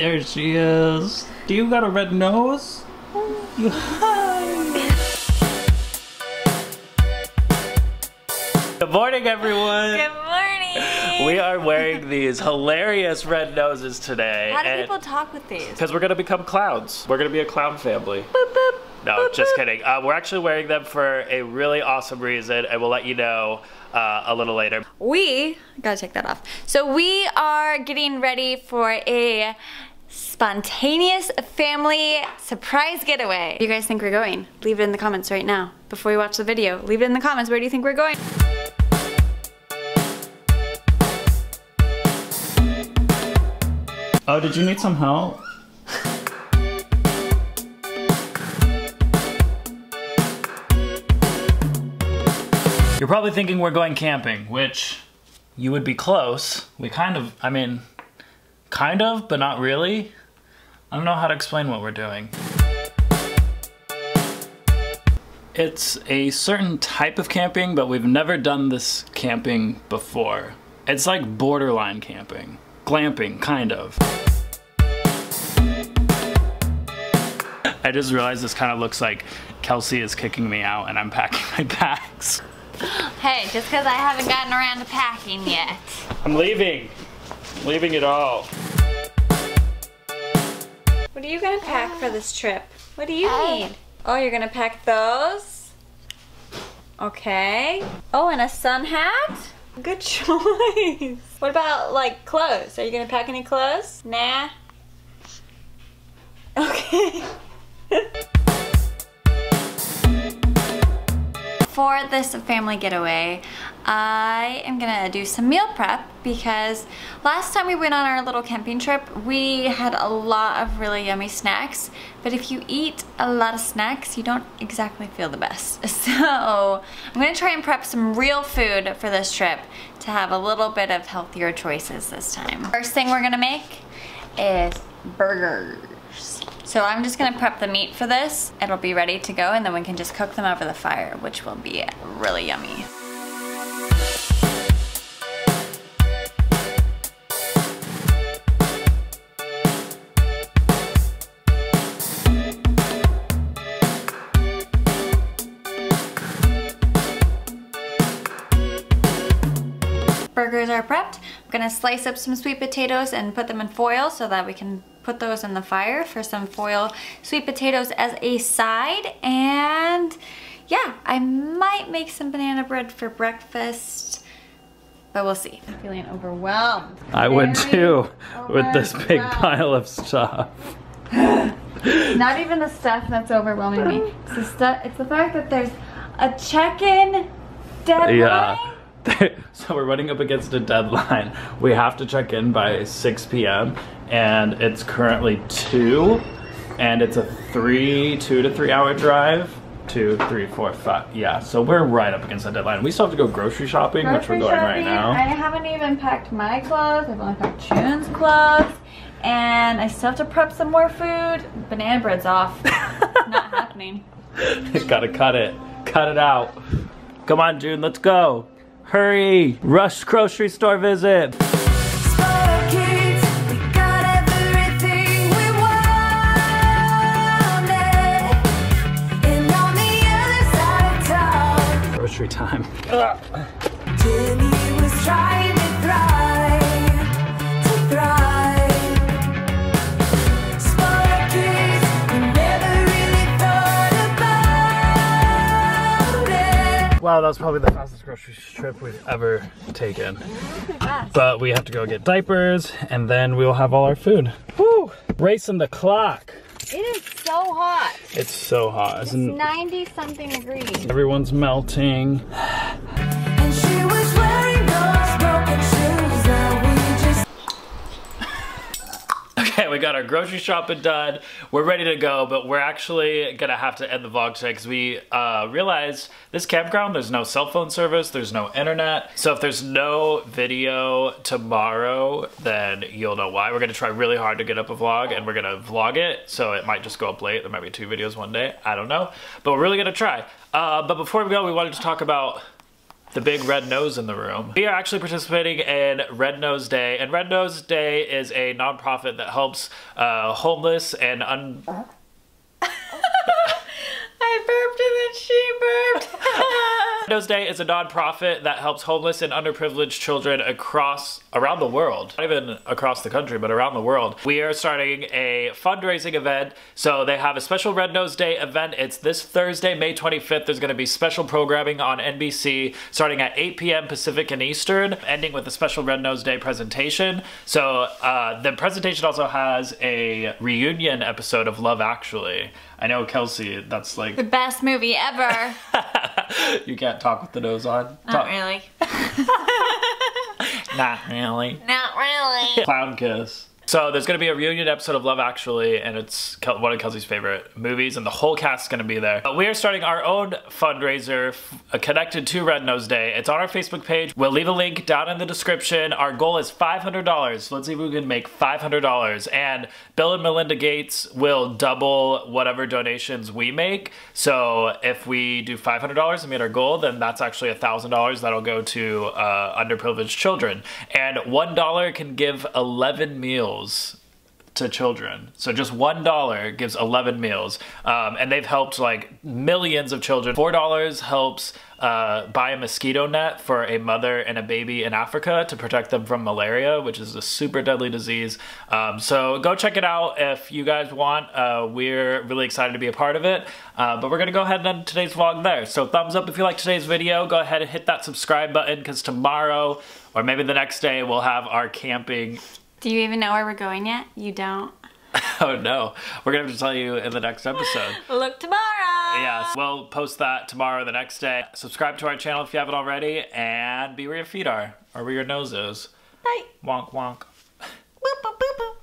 There she is. Do you got a red nose? You Good morning, everyone. Good morning. We are wearing these hilarious red noses today. How do people talk with these? Because we're gonna become clowns. We're gonna be a clown family. Boop, boop, No, boop, just boop. kidding. Uh, we're actually wearing them for a really awesome reason, and we'll let you know uh, a little later. We gotta take that off. So we are getting ready for a spontaneous family surprise getaway. You guys think we're going? Leave it in the comments right now. Before you watch the video, leave it in the comments. Where do you think we're going? Oh, did you need some help? You're probably thinking we're going camping, which you would be close. We kind of, I mean, kind of, but not really. I don't know how to explain what we're doing. It's a certain type of camping, but we've never done this camping before. It's like borderline camping. Glamping, kind of. I just realized this kind of looks like Kelsey is kicking me out and I'm packing my bags. Hey, just because I haven't gotten around to packing yet. I'm leaving. I'm leaving it all. What are you gonna pack for this trip? What do you oh. need? Oh, you're gonna pack those? Okay. Oh, and a sun hat? Good choice. What about like clothes? Are you gonna pack any clothes? Nah. Okay. For this family getaway, I am gonna do some meal prep because last time we went on our little camping trip, we had a lot of really yummy snacks. But if you eat a lot of snacks, you don't exactly feel the best. So I'm gonna try and prep some real food for this trip to have a little bit of healthier choices this time. First thing we're gonna make is burgers. So I'm just gonna prep the meat for this. It'll be ready to go and then we can just cook them over the fire, which will be really yummy. Burgers are prepped. I'm gonna slice up some sweet potatoes and put them in foil so that we can put those in the fire for some foil sweet potatoes as a side. And yeah, I might make some banana bread for breakfast, but we'll see. I'm feeling overwhelmed. I would too, with this big pile of stuff. Not even the stuff that's overwhelming me. It's the stuff. It's the fact that there's a check-in deadline. Yeah. so we're running up against a deadline. We have to check in by 6 p.m. and it's currently 2 and it's a 3, 2 to 3 hour drive. Two, three, four, five. Yeah, so we're right up against that deadline. We still have to go grocery shopping, which we're Grocery going right now. I haven't even packed my clothes. I've only packed June's clothes. And I still have to prep some more food. Banana bread's off. Not happening. Gotta cut it. Cut it out. Come on, June, let's go. Hurry. Rush grocery store visit. It. Wow, that was probably the fastest grocery trip we've ever taken. But we have to go get diapers and then we'll have all our food. Woo! Racing the clock. It is so hot. It's so hot. Isn't 90 something degrees. everyone's melting? Got our grocery shopping done. We're ready to go, but we're actually gonna have to end the vlog today because we uh, realized this campground, there's no cell phone service, there's no internet. So if there's no video tomorrow, then you'll know why. We're gonna try really hard to get up a vlog and we're gonna vlog it. So it might just go up late. There might be two videos one day. I don't know, but we're really gonna try. Uh, but before we go, we wanted to talk about the big red nose in the room. We are actually participating in Red Nose Day, and Red Nose Day is a nonprofit that helps uh, homeless and un. I burped and then she burped. Red Nose Day is a nonprofit that helps homeless and underprivileged children across around the world, not even across the country, but around the world. We are starting a fundraising event, so they have a special Red Nose Day event. It's this Thursday, May 25th. There's going to be special programming on NBC starting at 8 p.m. Pacific and Eastern, ending with a special Red Nose Day presentation. So uh, the presentation also has a reunion episode of Love Actually. I know Kelsey, that's like the best movie ever. you can't talk with the nose on. Not Talk- really. Not really. Not really. Clown Kiss. So there's going to be a reunion episode of Love Actually, and it's one of Kelsey's favorite movies, and the whole cast is going to be there. But we are starting our own fundraiser connected to Red Nose Day. It's on our Facebook page. We'll leave a link down in the description. Our goal is $500. Let's see if we can make $500. And Bill and Melinda Gates will double whatever donations we make. So if we do $500 and meet our goal, then that's actually $1,000 that'll go to uh, underprivileged children. And $1 can give 11 meals to children. So just one dollar gives eleven meals, um, and they've helped like millions of children. Four dollars helps uh, buy a mosquito net for a mother and a baby in Africa to protect them from malaria, which is a super deadly disease. Um, so go check it out if you guys want. Uh, we're really excited to be a part of it. Uh, but we're gonna go ahead and end today's vlog there. So thumbs up if you like today's video. Go ahead and hit that subscribe button because tomorrow or maybe the next day we'll have our camping Do you even know where we're going yet? You don't. Oh no, we're gonna have to tell you in the next episode. Look tomorrow. yes, we'll post that tomorrow the next day. Subscribe to our channel if you haven't already, and be where your feet are, or where your nose is. Bye. Wonk wonk. Boop, boop, boop, boop.